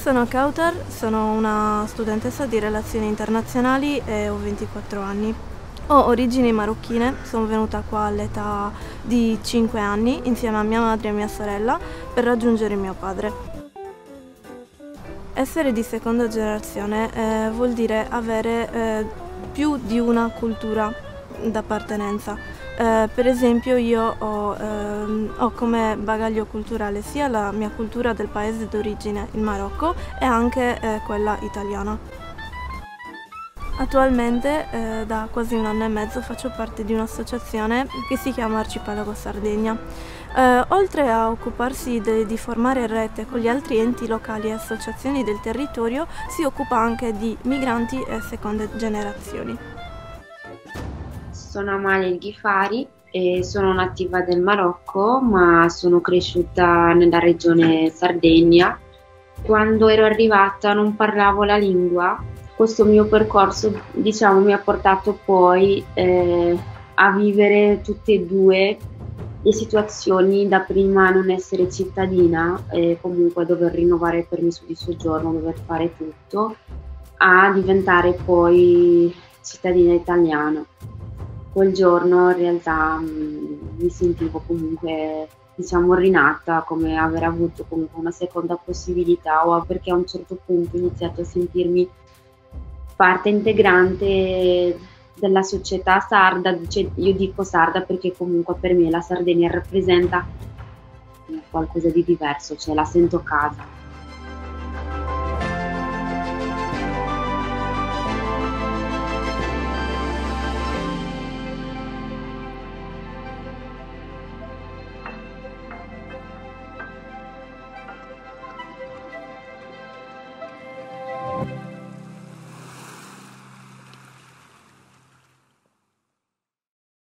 Sono Kautar, sono una studentessa di relazioni internazionali e ho 24 anni. Ho origini marocchine, sono venuta qua all'età di 5 anni insieme a mia madre e mia sorella per raggiungere mio padre. Essere di seconda generazione eh, vuol dire avere eh, più di una cultura d'appartenenza. Eh, per esempio io ho, ehm, ho, come bagaglio culturale sia la mia cultura del paese d'origine, il Marocco, e anche eh, quella italiana. Attualmente eh, da quasi un anno e mezzo faccio parte di un'associazione che si chiama Arcipelago Sardegna. Eh, oltre a occuparsi de, di formare rete con gli altri enti locali e associazioni del territorio, si occupa anche di migranti e seconde generazioni. Sono Amalia Ghifari e sono nativa del Marocco, ma sono cresciuta nella regione Sardegna. Quando ero arrivata non parlavo la lingua. Questo mio percorso, diciamo, mi ha portato poi eh, a vivere tutte e due le situazioni da prima non essere cittadina e comunque dover rinnovare il permesso di soggiorno, dover fare tutto, a diventare poi cittadina italiana quel giorno in realtà mh, mm, mi sentivo comunque diciamo rinata come aver avuto comunque una seconda possibilità o perché a un certo punto ho iniziato a sentirmi parte integrante della società sarda, cioè, io dico sarda perché comunque per me la Sardegna rappresenta qualcosa di diverso, cioè la sento casa.